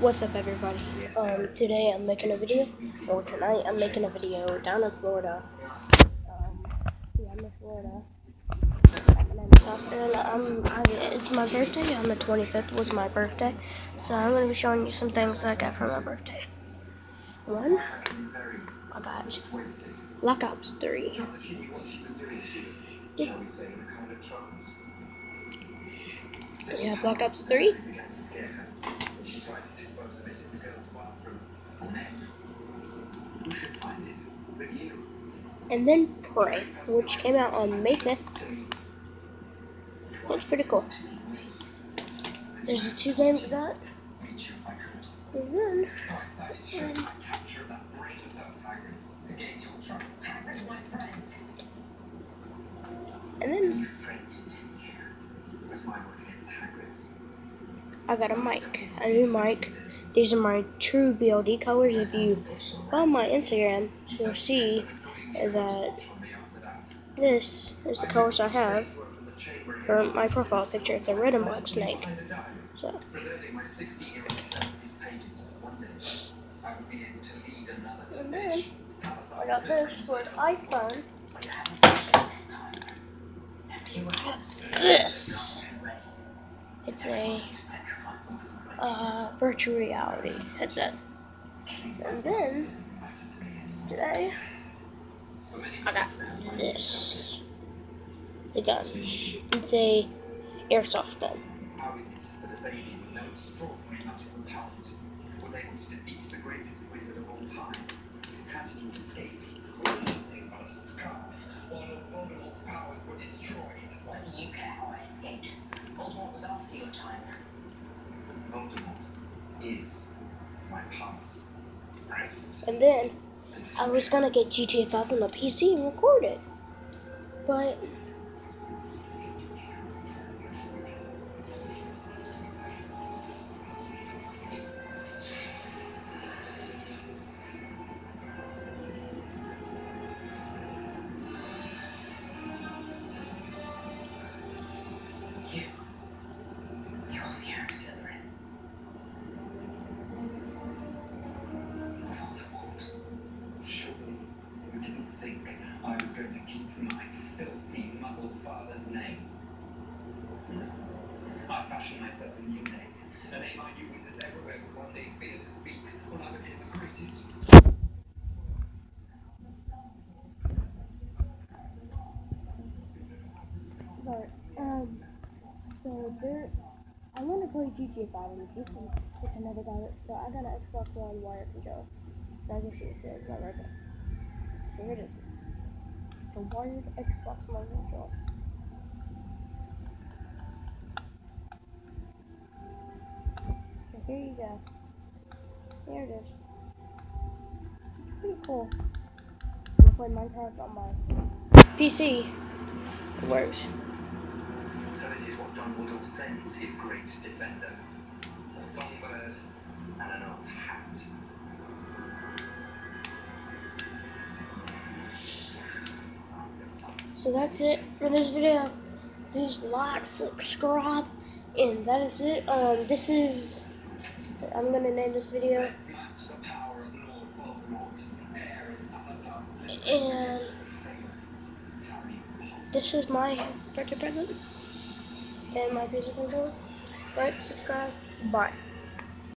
What's up everybody? Um, today I'm making a video, or tonight I'm making a video down in Florida. Um, yeah, I'm in Florida. My house, and um, I, it's my birthday on the 25th was my birthday, so I'm going to be showing you some things that I got for my birthday. One, I got Black Ops 3. Yeah, Black Ops 3. And then Prey, which came out on May 5th. Looks pretty cool. There's the two games I got. And then, um, and then I got a mic, a new mic. These are my true BLD colors. If you follow my Instagram, you'll see that this is the colors I have for my profile picture. It's a red and black snake. So. And then I got this for an iPhone. This. It's a uh, virtual reality headset. And then today I got this. It's a gun. It's a airsoft gun. How is it that a baby with no extraordinary magical talent was able to defeat the greatest wizard of all time? Escape with nothing but a scar Voldemort's powers were destroyed? Do you care how I escaped? Was after your time. Voldemort is my past, present, And then I was gonna get GTA 5 on the PC and record it. But father's name? I fashioned myself a new name, a name I knew wizards everywhere would one day fear to speak when I became the greatest. Sorry. Um. So there, I want to play GTA 5 on the PC, which I never got it. So I got an Xbox One wired controller. I guess you see it right there. So here it is. The wired Xbox One controller. Here you go. Here it is. Pretty cool. I'm gonna play Minecraft on my PC. It works. So this is what Dumbledore sends his great defender. A songbird and an old hat. So that's it for this video. Please like, subscribe, and that is it. Um, this is. I'm gonna name this video, and this is my birthday present and my piece of controller. Like, subscribe, bye.